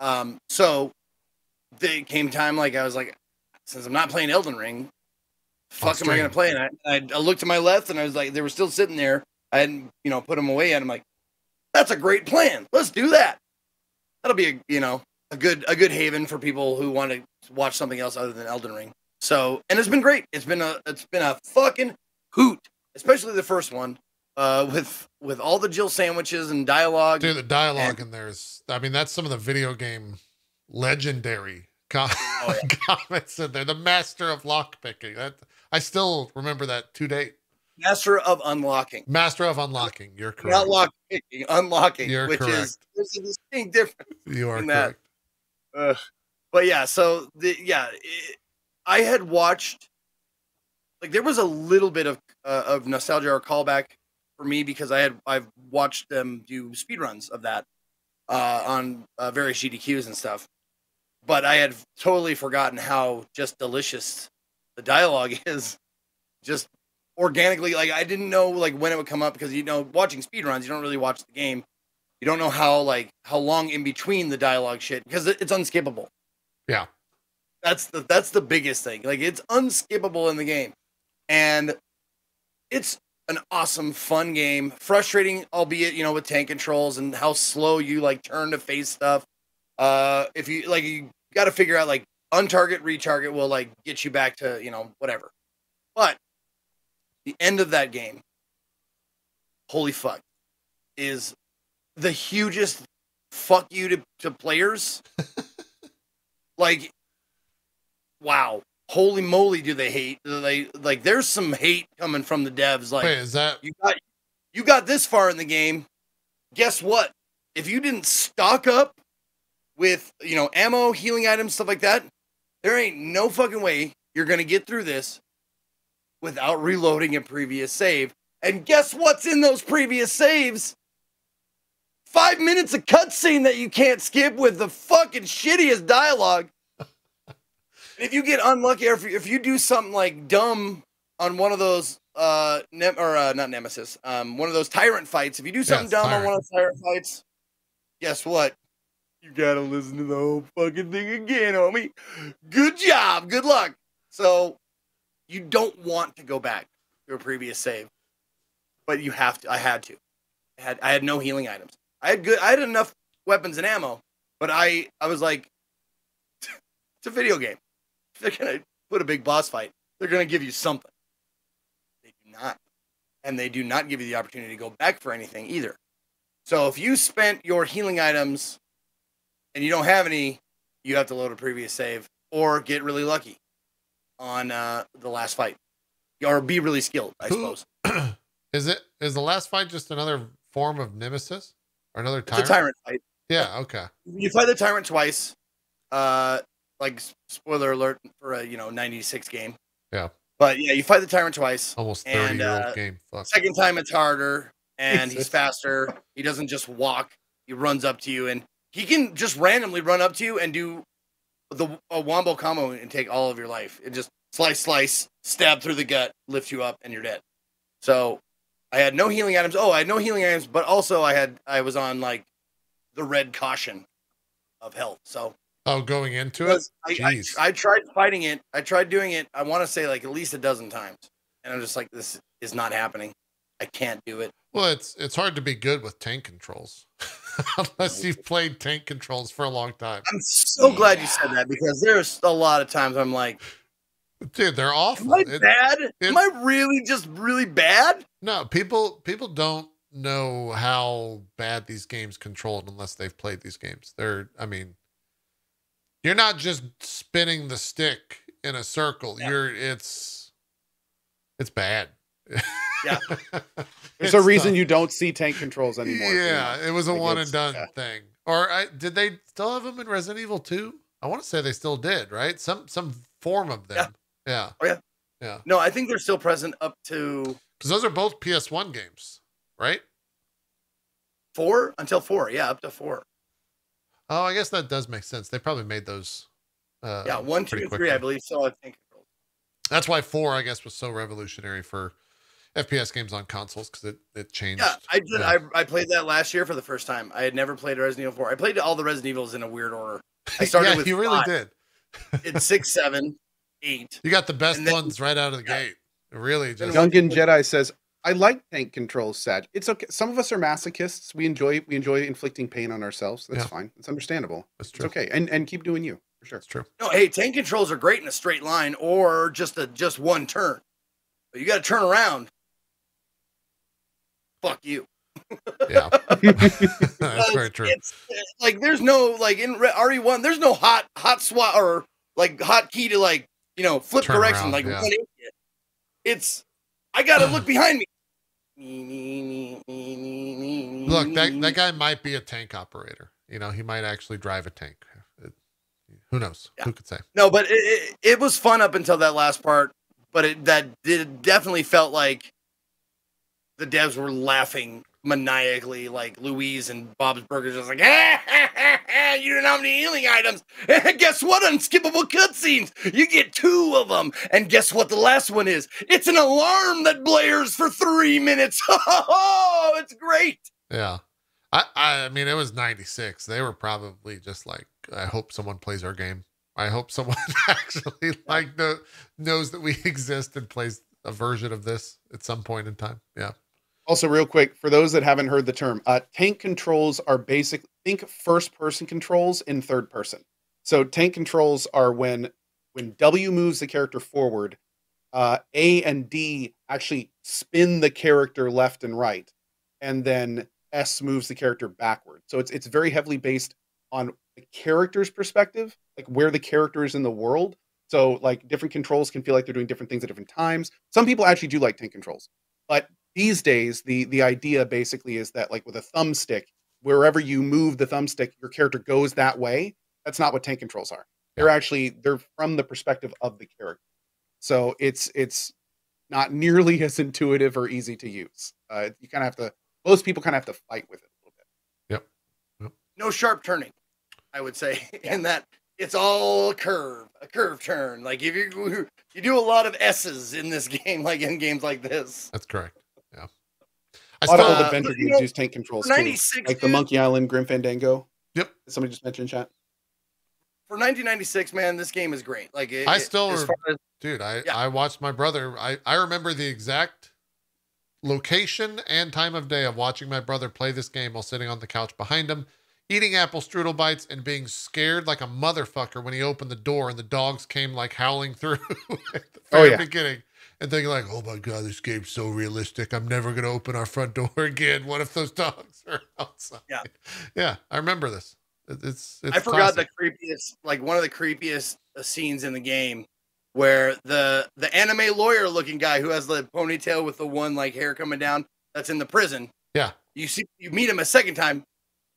Um, so they came time like I was like, since I'm not playing Elden Ring, fuck am I going to play? And I, I, I looked to my left and I was like, they were still sitting there. I hadn't, you know, put them away yet. I'm like, that's a great plan. Let's do that. That'll be a, you know, a good, a good haven for people who want to watch something else other than Elden Ring. So, and it's been great. It's been a, it's been a fucking hoot, especially the first one, uh, with, with all the Jill sandwiches and dialogue. Dude, the dialogue in there is I mean, that's some of the video game legendary com- Oh, (laughs) comments in there. The master of lockpicking. That I still remember that to date. Master of unlocking. Master of unlocking. You're correct. Not lock picking, unlocking, You're which is correct. there's a distinct difference. You are in that. correct. Ugh. But yeah, so the yeah, it, I had watched like there was a little bit of uh, of nostalgia or callback for me because I had I've watched them do speed runs of that uh, on uh, various GDQs and stuff. But I had totally forgotten how just delicious the dialogue (laughs) is. Just organically, like I didn't know like when it would come up because you know watching speedruns, you don't really watch the game. You don't know how like how long in between the dialogue shit because it's unskippable. Yeah. That's the that's the biggest thing. Like it's unskippable in the game. And it's an awesome fun game. Frustrating albeit, you know, with tank controls and how slow you like turn to face stuff. Uh if you like you got to figure out like untarget retarget will like get you back to, you know, whatever. But the end of that game holy fuck is the hugest fuck you to, to players. (laughs) like, wow. Holy moly, do they hate? Do They like there's some hate coming from the devs. Like Wait, is that you got you got this far in the game. Guess what? If you didn't stock up with you know ammo, healing items, stuff like that, there ain't no fucking way you're gonna get through this without reloading a previous save. And guess what's in those previous saves? Five minutes of cutscene that you can't skip with the fucking shittiest dialogue. If you get unlucky, or if you, if you do something like dumb on one of those, uh, ne- or uh, not Nemesis, um, one of those tyrant fights, if you do something Yes, dumb on one of those tyrant fights, guess what? You gotta listen to the whole fucking thing again, homie. Good job. Good luck. So you don't want to go back to a previous save, but you have to. I had to. I had I had no healing items. I had good. I had enough weapons and ammo, but I I was like, (laughs) it's a video game. They're gonna put a big boss fight, they're gonna give you something. They do not, and they do not give you the opportunity to go back for anything either. So if you spent your healing items and you don't have any, you have to load a previous save or get really lucky on uh, the last fight, or be really skilled. I Who- suppose (clears throat) is it is the last fight just another form of nemesis or another tyrant? tyrant fight. Yeah, okay. You fight the tyrant twice. Uh, like spoiler alert for a you know ninety six game. Yeah. But yeah, you fight the tyrant twice. Almost 30 And, year old uh, game. Fuck. Second time it's harder and he's faster. He doesn't just walk. He runs up to you and he can just randomly run up to you and do the a wombo combo and take all of your life. It just slice, slice, stab through the gut, lift you up, and you're dead. So I had no healing items. Oh, I had no healing items, but also I had I was on like the red caution of health. So Oh, going into it? I, I, I tried fighting it. I tried doing it. I want to say like at least a dozen times, and I'm just like, this is not happening. I can't do it. Well, it's it's hard to be good with tank controls (laughs) unless you've played tank controls for a long time. I'm so glad you said that because there's a lot of times I'm like, Dude, they're am awful. I It- bad? it- am I really just really bad? no, people people don't know how bad these games controlled unless they've played these games. They're I mean, you're not just spinning the stick in a circle. Yeah. You're it's it's bad. Yeah. (laughs) There's a reason you don't see tank controls anymore. Yeah, it was a Like, one and done yeah. thing. Or I, did they still have them in Resident Evil 2? I want to say they still did, right? Some some form of them. Yeah. Oh, yeah. Yeah. No, I think they're still present up to Because those are both PS1 games, right? four until four. Yeah, up to four. Oh, I guess that does make sense. They probably made those. Uh, yeah, one, two, three, I believe. So I think. That's why four, I guess, was so revolutionary for FPS games on consoles because it, it changed. Yeah, I did. Yeah. I, I played that last year for the first time. I had never played Resident Evil 4. I played all the Resident Evils in a weird order. I (laughs) started yeah, with you really five. did. It's six, (laughs) seven, eight. You got the best then- ones right out of the Yeah. gate. Really just. Duncan Jedi says, "I like tank controls, Sag. It's okay. Some of us are masochists. We enjoy we enjoy inflicting pain on ourselves. That's Yeah. fine. It's understandable. That's It's true. okay. And and keep doing you for sure. That's true. No, hey, tank controls are great in a straight line or just a just one turn. But you got to turn around. Fuck you. Yeah, (laughs) that's very true. It's like there's no like in RE one, there's no hot hot swat or like hot key to like you know flip Turn direction around, like yeah. It's I gotta look (clears throat) behind me. Look, that that guy might be a tank operator. You know, he might actually drive a tank. It- who knows? Yeah. Who could say? No, but it, it, it was fun up until that last part. But it that did definitely felt like the devs were laughing maniacally, like Louise and Bob's Burgers, just like, (laughs) "Ah, ha, ha, ha, you didn't have any healing items. (laughs) guess what? Unskippable cutscenes. You get two of them. And guess what? The last one is. It's an alarm that blares for three minutes. (laughs) Oh, it's great. Yeah. I, I mean, it was 96. They were probably just like, I hope someone plays our game. I hope someone actually like know, knows that we exist and plays a version of this at some point in time. Yeah. Also, real quick, for those that haven't heard the term, uh, tank controls are basic. Think first-person controls in third person. So tank controls are when when W moves the character forward, uh, A and D actually spin the character left and right, and then S moves the character backward. So it's it's very heavily based on the character's perspective, like where the character is in the world. So like different controls can feel like they're doing different things at different times. Some people actually do like tank controls, but these days the the idea basically is that like with a thumbstick, wherever you move the thumbstick, your character goes that way. That's not what tank controls are. They're actually they're from the perspective of the character. So it's it's not nearly (laughs) as intuitive or easy to use. Uh, you kind of have to. Most people kind of have to fight with it a little bit. Yep. No sharp turning, I would say, (laughs) in that it's all a curve, a curve turn. Like if you (laughs) you do a lot of S's in this game, like in games like this. That's correct. Yeah. I A lot of still, old adventure but games know, use tank controls too, Ninety six, like the Monkey Island Grim Fandango. Yep. Somebody just mentioned in chat. for 1996, man, this game is great. Like it, I it- still as far as- dude, I, Yeah. I watched my brother. I, I remember the exact location and time of day of watching my brother play this game while sitting on the couch behind him, eating apple strudel bites and being scared like a motherfucker when he opened the door and the dogs came like howling through (laughs) at the Oh, very yeah. beginning. And thinking like, oh my god, this game's so realistic. I'm never gonna open our front door (laughs) again. What if those dogs are outside? Yeah. yeah. I remember this. It's, it's I forgot classic. the creepiest, like one of the creepiest uh, scenes in the game, where the the anime lawyer looking guy who has the ponytail with the one like hair coming down that's in the prison. Yeah. You see, you meet him a second time,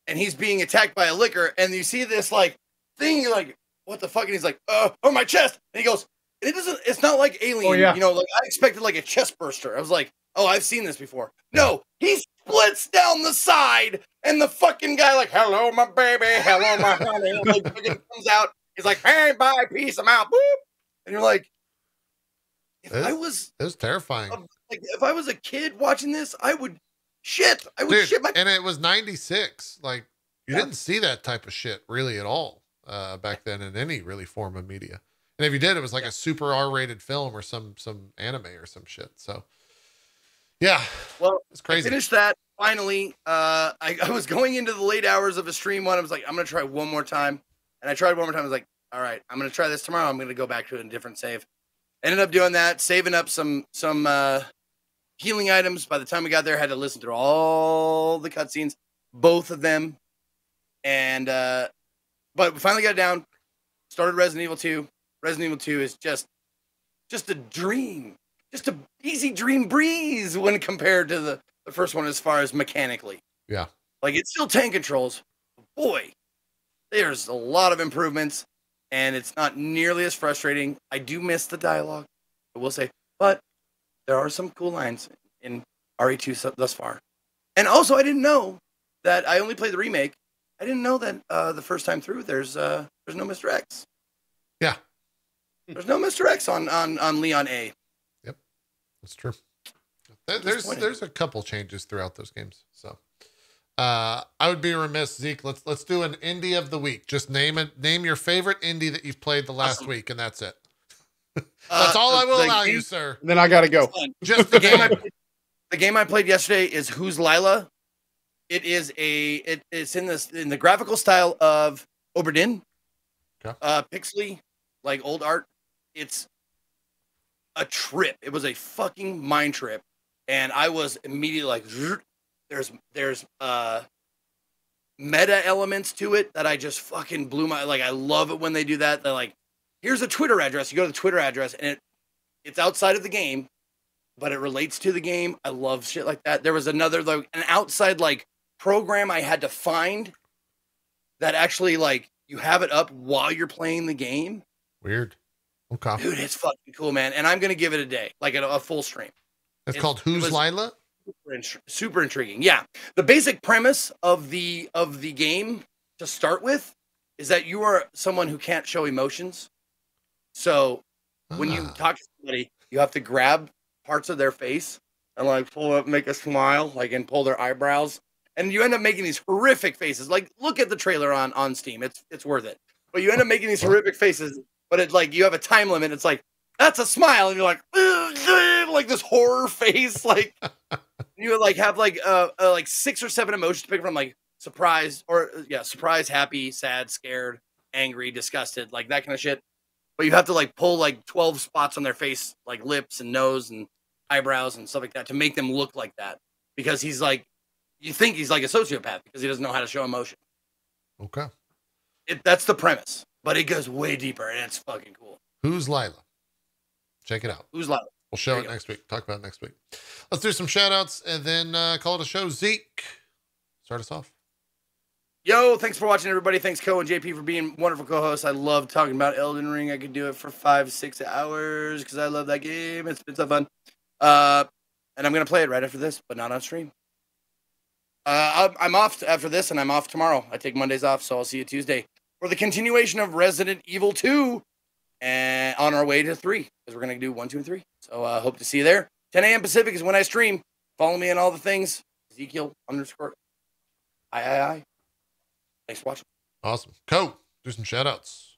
and he's being attacked by a Licker, and you see this like thing. You're like, what the fuck? And he's like, uh, on my chest. And he goes, it doesn't. It's not like Alien. Oh, yeah. You know, like I expected like a chest burster. I was like, oh, I've seen this before. No, he splits down the side, and the fucking guy like, hello, my baby, hello, my (laughs) honey, and, like fucking comes out. He's like, hey, bye, peace, I'm out. Boop. And you're like, if I was It was terrifying. Like, if I was a kid watching this, I would shit. I would Dude, shit my. and it was 96 like you Yeah. didn't see that type of shit really at all uh back then in any really form of media and if you did it was like a super r-rated film or some some anime or some shit so yeah Well, it's crazy. I finished that finally. Uh, I, (laughs) I was going into the late hours of a stream one. I was like, I'm gonna try one more time, and I tried one more time. I was like, all right, I'm gonna try this tomorrow. I'm gonna go back to a different save. Ended up doing that, saving up some some uh, healing items. By the time we got there, I had to listen through all the cutscenes, both of them, and uh, but we finally got it down. Started Resident Evil 2. Resident Evil 2 is just just a dream, just a easy dream breeze when compared to the the first one as far as mechanically. Yeah. Like it's still tank controls. Boy, there's a lot of improvements and it's not nearly as frustrating. I do miss the dialogue, I will say, but there are some cool lines in RE2 thus far. And also, I didn't know that I only played the remake. I didn't know that uh, the first time through there's uh, there's no Mr. X. Yeah. There's no Mr. X on on on Leon A. Yep, that's true There- there's there's a couple changes throughout those games so uh i would be remiss zeke let's let's do an indie of the week just name it name your favorite indie that you've played the last Awesome. week and that's it Uh, that's all i will allow game- you sir then I gotta go. just the the game I played, the game I played yesterday is Who's Lila. It is a it, it's in this in the graphical style of Obra Dinn. Okay. Uh pixely, like old art. It's a trip. It was a fucking mind trip. And I was immediately like there's there's uh meta elements to it that I just fucking blew my like I love it when they do that. They're like, here's a Twitter address. You go to the Twitter address and it it's outside of the game, but it relates to the game. I love shit like that. There was another like an outside like program I had to find that actually like you have it up while you're playing the game. Weird. Okay. Dude, it's fucking cool, man. And I'm gonna give it a day, like a, a full stream. It's it- called Who's was- Lila? super, intri- super intriguing. Yeah, the basic premise of the of the game to start with is that you are someone who can't show emotions. So when you Ah, talk to somebody, you have to grab parts of their face and like pull up, make a smile, like and pull their eyebrows, and you end up making these horrific faces. Like look at the trailer on on Steam; it's it's worth it. But you end up making these horrific faces. But it like you have a time limit. It's like that's a smile, and you're like (laughs) like this horror face, like (laughs) you would like have like uh, uh like six or seven emotions to pick from, like surprise or uh, yeah, surprise, happy, sad, scared, angry, disgusted, like that kind of shit. But you have to like pull like twelve spots on their face, like lips and nose and eyebrows and stuff like that, to make them look like that. Because he's like, you think he's like a sociopath because he doesn't know how to show emotion. Okay. It, that's the premise, but it goes way deeper and it's fucking cool. Who's Lila? Check it out. Who's Lila? We'll show There it go. next week. Talk about it next week. Let's do some shout outs and then uh, call it a show. Zeke, start us off. Yo, thanks for watching, everybody. Thanks, Cohh and JP, for being wonderful co-hosts. I love talking about Elden Ring. I could do it for five, six hours because I love that game. It's been so fun. Uh, and I'm gonna play it right after this, but not on stream. Uh, I'm- I'm off after this, and I'm off tomorrow. I take Mondays off, so I'll see you Tuesday for the continuation of Resident Evil 2, and on our way to three because we're gonna do one, two, and three. So uh, hope to see you there. 10 a.m. Pacific is when I stream. Follow me on all the things. Ezekiel underscore. I I I. Thanks for watching. Awesome. Cohh, do some shout outs.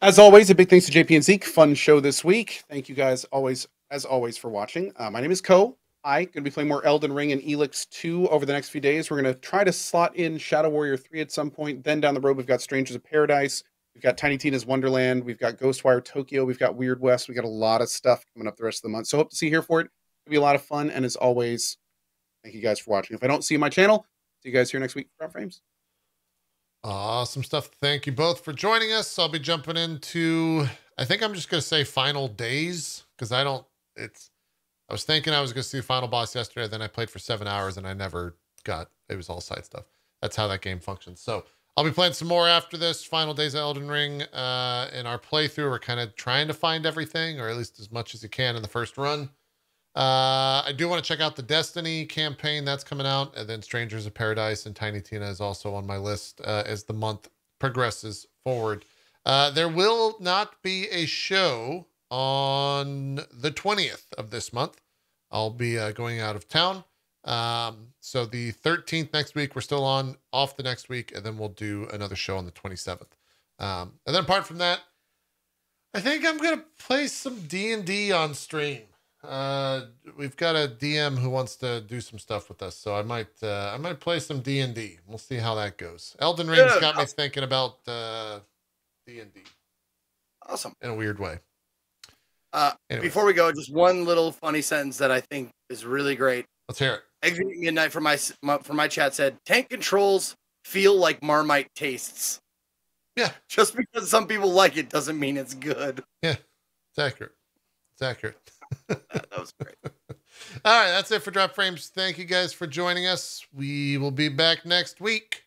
As always, a big thanks to JP and Zeke. Fun show this week. Thank you guys always, as always, for watching. Uh, my name is Cohh. I going to be playing more Elden Ring and ELEX 2 over the next few days. We're going to try to slot in Shadow Warrior 3 at some point. Then down the road, we've got Strangers of Paradise. We've got Tiny Tina's Wonderland. We've got Ghostwire Tokyo. We've got Weird West. We've got a lot of stuff coming up the rest of the month. So hope to see you here for it. It'll be a lot of fun. And as always, thank you guys for watching. If I don't see my channel, see you guys here next week Drop Frames. Awesome stuff. Thank you both for joining us. I'll be jumping into, I think I'm just going to say final days because I don't, it's, I was thinking I was going to see Final Boss yesterday. Then I played for seven hours and I never got, it was all side stuff. That's how that game functions. So I'll be playing some more after this. Final days of Elden Ring. Uh, in our playthrough, we're kind of trying to find everything or at least as much as you can in the first run. Uh, I do want to check out the Destiny campaign that's coming out, and then Strangers of Paradise and Tiny Tina is also on my list uh, as the month progresses forward. Uh, there will not be a show on the 20th of this month. I'll be uh, going out of town. Um, so the 13th next week, we're still on off the next week, and then we'll do another show on the 27th. Um, and then apart from that, I think I'm gonna play some D and D on stream. Uh, we've got a DM who wants to do some stuff with us, so I might uh, I might play some D and D. We'll see how that goes. Elden Ring's Yeah, got me thinking about uh, D and D Awesome. in a weird way. Uh, Anyways, Before we go, just one little funny sentence that I think is really great. let's hear it. Exit midnight for my, my for my chat said tank controls feel like Marmite tastes. Yeah. (laughs) Just because some people like it doesn't mean it's good. Yeah. It's accurate. It's accurate. (laughs) That was great. (laughs) All right, that's it for Drop Frames. Thank you guys for joining us. We will be back next week,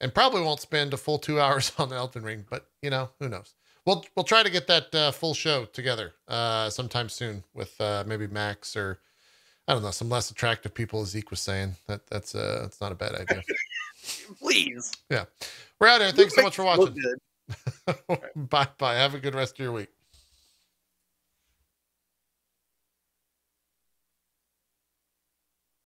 and probably won't spend a full two hours on the Elden Ring, but you know who knows. We'll we'll try to get that uh, full show together uh, sometime soon with uh, maybe Max or I don't know some less attractive people, as Zeke was saying. That that's uh that's not a bad idea. (laughs) Please. Yeah, we're out here. Thanks so much for watching. (laughs) bye bye. Have a good rest of your week.